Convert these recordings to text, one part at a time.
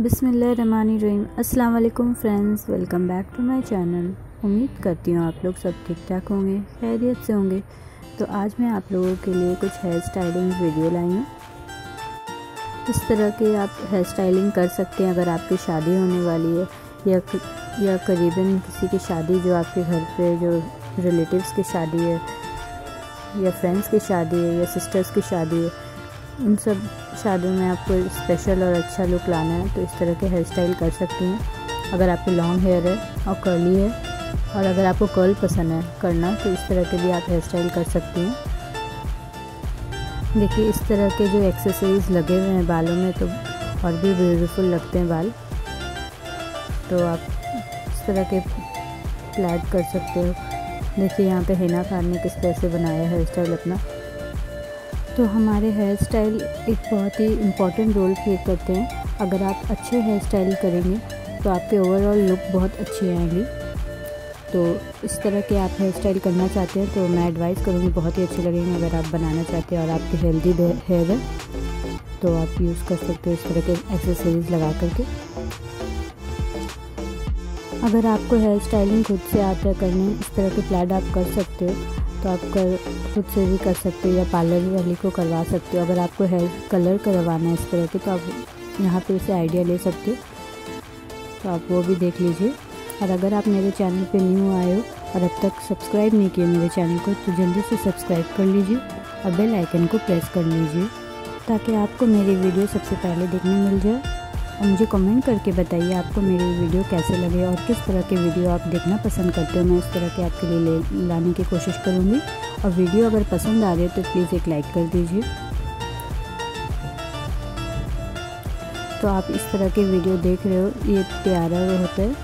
बिसमीम अल्लाम friends, welcome back to my channel. उम्मीद करती हूँ आप लोग सब ठीक ठाक होंगे, खैरियत से होंगे। तो आज मैं आप लोगों के लिए कुछ हेयर स्टाइलिंग वीडियो लाई हूँ। इस तरह के आप हेयर स्टाइलिंग कर सकते हैं अगर आपकी शादी होने वाली है, या या करीबन किसी की शादी जो आपके घर पे जो रिलेटिव्स की शादी है, या फ्रेंड्स की शादी है, या सिस्टर्स की शादी है, उन सब शादियों में आपको स्पेशल और अच्छा लुक लाना है तो इस तरह के हेयर स्टाइल कर सकती हैं। अगर आपकी लॉन्ग हेयर है और कर्ली है, और अगर आपको कर्ल पसंद है करना तो इस तरह के भी आप हेयर स्टाइल कर सकती हैं। देखिए, इस तरह के जो एक्सेसरीज़ लगे हुए हैं बालों में तो और भी ब्यूटीफुल लगते हैं बाल। तो आप इस तरह के प्लैड कर सकते हो। देखिए, यहाँ पे हिना खान ने किस तरह से बनाया है हेयर स्टाइल अपना। तो हमारे हेयर स्टाइल एक बहुत ही इंपॉर्टेंट रोल प्ले करते हैं। अगर आप अच्छे हेयर स्टाइल करेंगे तो आपके ओवरऑल लुक बहुत अच्छी आएँगी। तो इस तरह के आप हेयर स्टाइल करना चाहते हैं तो मैं एडवाइस करूँगी बहुत ही अच्छे लगेंगे अगर आप बनाना चाहते हैं और आपकी हेल्दी हेयर है तो आप यूज़ कर सकते हो इस तरह के एक्सेसरीज लगा करके। अगर आपको हेयर स्टाइलिंग खुद से आता है करने, इस तरह के प्लाड आप कर सकते हो तो आप कर, खुद से भी कर सकते हो या पार्लर वाली को करवा सकते हो। अगर आपको हेयर कलर करवाना है इस तरह के तो आप यहाँ पे उसे आइडिया ले सकते हो। तो आप वो भी देख लीजिए। और अगर आप मेरे चैनल पे न्यू आए हो और अब तक सब्सक्राइब नहीं किया मेरे चैनल को तो जल्दी से सब्सक्राइब कर लीजिए और बेल आइकन को प्रेस कर लीजिए, ताकि आपको मेरी वीडियो सबसे पहले देखने मिल जाए। और मुझे कमेंट करके बताइए आपको मेरी वीडियो कैसे लगे और किस तरह के वीडियो आप देखना पसंद करते हो। मैं उस तरह के आपके लिए ले, लाने की कोशिश करूँगी। और वीडियो अगर पसंद आ रही है तो प्लीज़ एक लाइक कर दीजिए। तो आप इस तरह के वीडियो देख रहे हो, ये प्यारा होता है।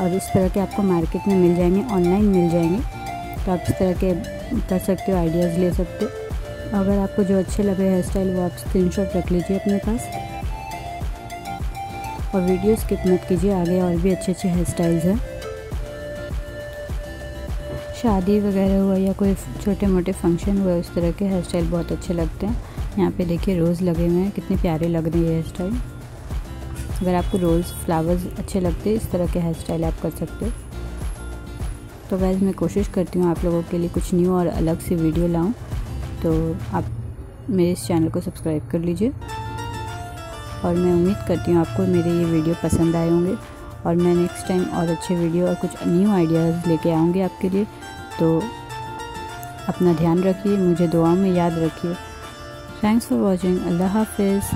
और इस तरह के आपको मार्केट में मिल जाएँगे ऑनलाइन मिल जाएँगे। तो आप इस तरह के कर सकते हो आइडियाज़ ले सकते हो। अगर आपको जो अच्छे लगे हेयर स्टाइल वो आप स्क्रीनशॉट रख लीजिए अपने पास। और वीडियो स्किप मत कीजिए, आगे और भी अच्छे अच्छे हेयर स्टाइल्स हैं। शादी वगैरह हुआ या कोई छोटे मोटे फ़ंक्शन हुआ, उस तरह के हेयर स्टाइल बहुत अच्छे लगते हैं। यहाँ पे देखिए रोज़ लगे हुए हैं, कितने प्यारे लग रहे हैं हेयर स्टाइल अगर आपको रोज़ फ्लावर्स अच्छे लगते हैं, इस तरह के हेयर स्टाइल आप कर सकते हो। तो वैसे मैं कोशिश करती हूँ आप लोगों के लिए कुछ न्यू और अलग सी वीडियो लाऊँ। तो आप मेरे इस चैनल को सब्सक्राइब कर लीजिए। और मैं उम्मीद करती हूँ आपको मेरे ये वीडियो पसंद आए होंगे और मैं नेक्स्ट टाइम और अच्छे वीडियो और कुछ न्यू आइडियाज़ लेके आऊँगी आपके लिए। तो अपना ध्यान रखिए, मुझे दुआ में याद रखिए। थैंक्स फॉर वॉचिंग अल्लाह हाफिज़।